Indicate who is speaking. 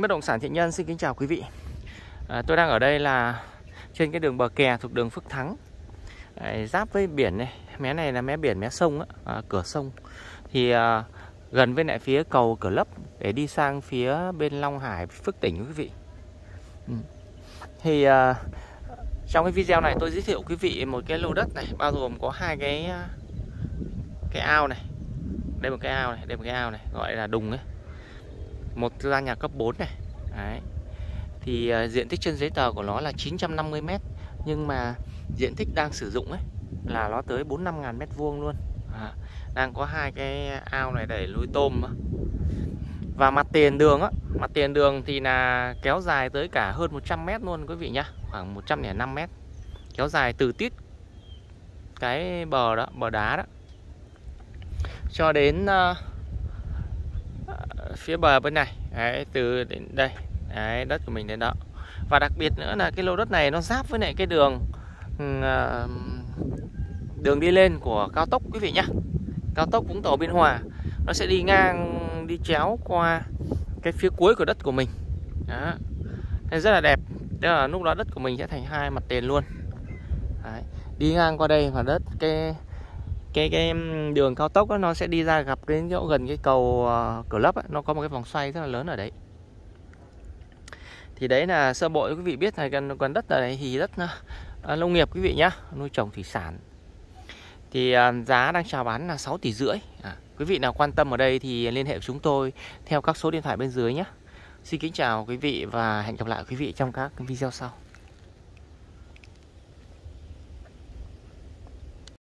Speaker 1: Bất động sản thiện nhân xin kính chào quý vị. À, Tôi đang ở đây là trên cái đường bờ kè thuộc đường Phước Thắng. À, Giáp với biển này Mé này là mé biển, mé sông á, à, cửa sông. Thì à, gần với lại phía cầu cửa lấp Để đi sang phía bên Long Hải, Phước Tỉnh quý vị. Ừ. Thì à, trong cái video này tôi giới thiệu quý vị một cái lô đất này Bao gồm có hai cái à, cái ao này. Đây một cái ao này, đây một cái ao này Gọi là đùng ấy một gian nhà cấp 4 này. Đấy. thì uh, diện tích trên giấy tờ của nó là 950 m nhưng mà diện tích đang sử dụng ấy là nó tới 4 5 ngàn mét vuông luôn. À, đang có hai cái ao này để nuôi tôm và mặt tiền đường á mặt tiền đường thì là kéo dài tới cả hơn 100 mét luôn quý vị nhá khoảng 105 mét. Kéo dài từ tít cái bờ đó bờ đá đó cho đến uh, phía bờ bên này. Đấy, từ đến đây. Đấy, đất của mình đến đó. Và đặc biệt nữa là cái lô đất này nó giáp với lại cái đường ừ, à, đường đi lên của cao tốc quý vị nhá. Cao tốc Vũng Tàu Biên Hòa nó sẽ đi ngang đi chéo qua cái phía cuối của đất của mình. Đó. Nên rất là đẹp. Đó là lúc đó đất của mình sẽ thành hai mặt tiền luôn. Đấy. đi ngang qua đây và đất cái cái cái đường cao tốc đó, nó sẽ đi ra gặp đến chỗ gần cái cầu uh, cửa lấp ấy, nó có một cái vòng xoay rất là lớn ở đấy. Thì đấy là sơ bộ quý vị biết là gần gần đất ở đây thì đất uh, nông nghiệp quý vị nhá nuôi trồng thủy sản. Thì uh, giá đang chào bán là 6 tỷ rưỡi. À, quý vị nào quan tâm ở đây thì liên hệ với chúng tôi theo các số điện thoại bên dưới nhé Xin kính chào quý vị và hẹn gặp lại quý vị trong các video sau.